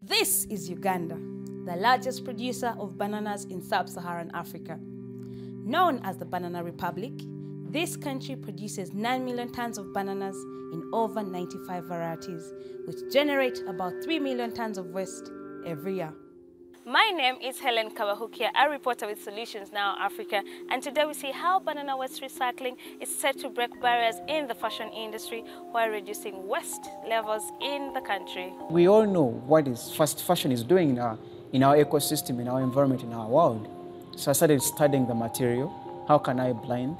This is Uganda, the largest producer of bananas in sub Saharan Africa. Known as the Banana Republic, this country produces 9 million tons of bananas in over 95 varieties, which generate about 3 million tons of waste every year. My name is Helen Kawahukia, a reporter with Solutions Now Africa, and today we see how banana waste recycling is set to break barriers in the fashion industry while reducing waste levels in the country. We all know what is fast fashion is doing in our, in our ecosystem, in our environment, in our world. So I started studying the material. How can I blend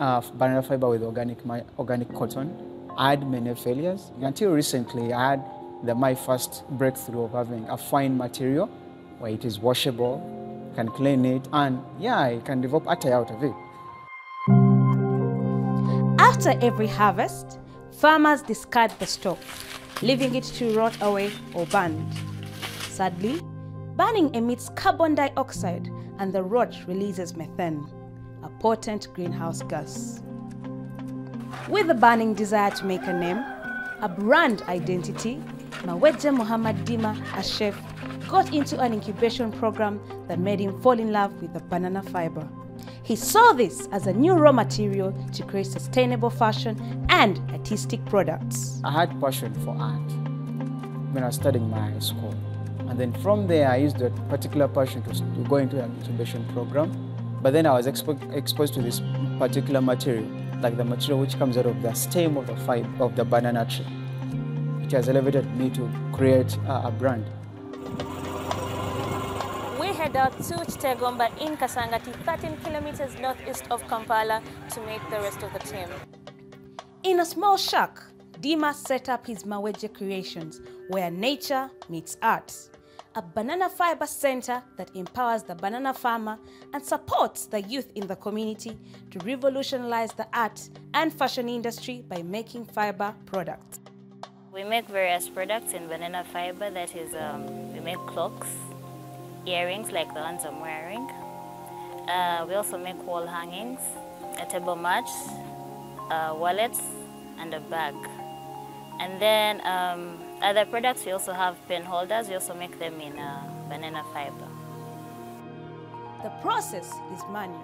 uh, banana fiber with organic, organic cotton? I had many failures. Until recently, I had the, my first breakthrough of having a fine material where it is washable, you can clean it, and yeah, you can develop attire out of it. After every harvest, farmers discard the stock, leaving it to rot away or burned. Sadly, burning emits carbon dioxide and the rot releases methane, a potent greenhouse gas. With a burning desire to make a name, a brand identity, Mawejje Muhammad Dima, a chef, got into an incubation program that made him fall in love with the banana fiber. He saw this as a new raw material to create sustainable fashion and artistic products. I had passion for art when I was studying my school. And then from there, I used that particular passion to, to go into an incubation program. But then I was expo exposed to this particular material, like the material which comes out of the stem of the fiber of the banana tree. It has elevated me to create a brand We head out to Chitegomba in Kasangati, 13 kilometers northeast of Kampala to meet the rest of the team. In a small shack, Dima set up his Mawejje Creations, where nature meets art. A banana fiber center that empowers the banana farmer and supports the youth in the community to revolutionize the art and fashion industry by making fiber products. We make various products in banana fiber, that is, um, we make clocks, earrings like the ones I'm wearing. Uh, we also make wall hangings, a table mat, uh, wallets, and a bag. And then um, other products, we also have pen holders. We also make them in uh, banana fiber. The process is manual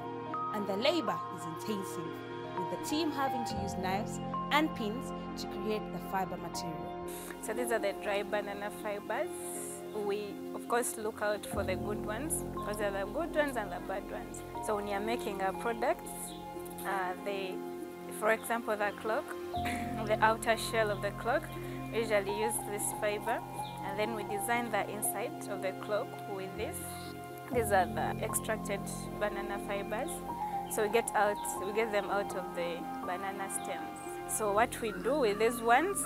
and the labor is intensive, with the team having to use knives and pins to create the fiber material. So these are the dry banana fibers we of course look out for the good ones because there are the good ones and the bad ones. So when you're making our products, uh, they, for example, the clock, the outer shell of the clock, usually use this fiber and then we design the inside of the clock with this. These are the extracted banana fibers. So we get out, we get them out of the banana stems. So what we do with these ones,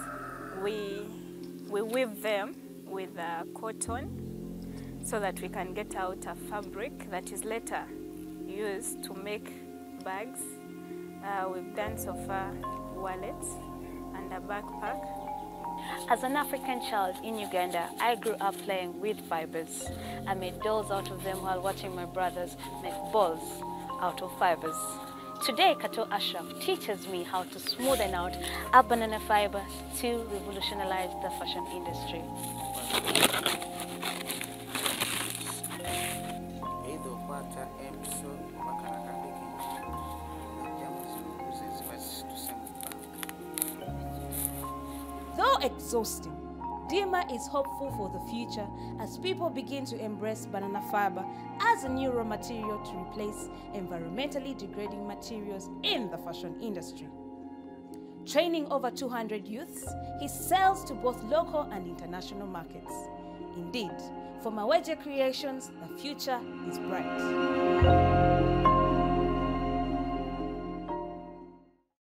we, we weave them with uh, cotton so that we can get out a fabric that is later used to make bags. Uh, we've done so far wallets and a backpack. As an African child in Uganda, I grew up playing with fibers. I made dolls out of them while watching my brothers make balls out of fibers. Today, Kato Ashraf teaches me how to smoothen out a banana fiber to revolutionize the fashion industry. Though exhausting, Dima is hopeful for the future as people begin to embrace banana fiber as a new raw material to replace environmentally degrading materials in the fashion industry. Training over 200 youths, he sells to both local and international markets. Indeed, for Mawejje Creations, the future is bright.